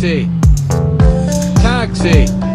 Taxi. Taxi.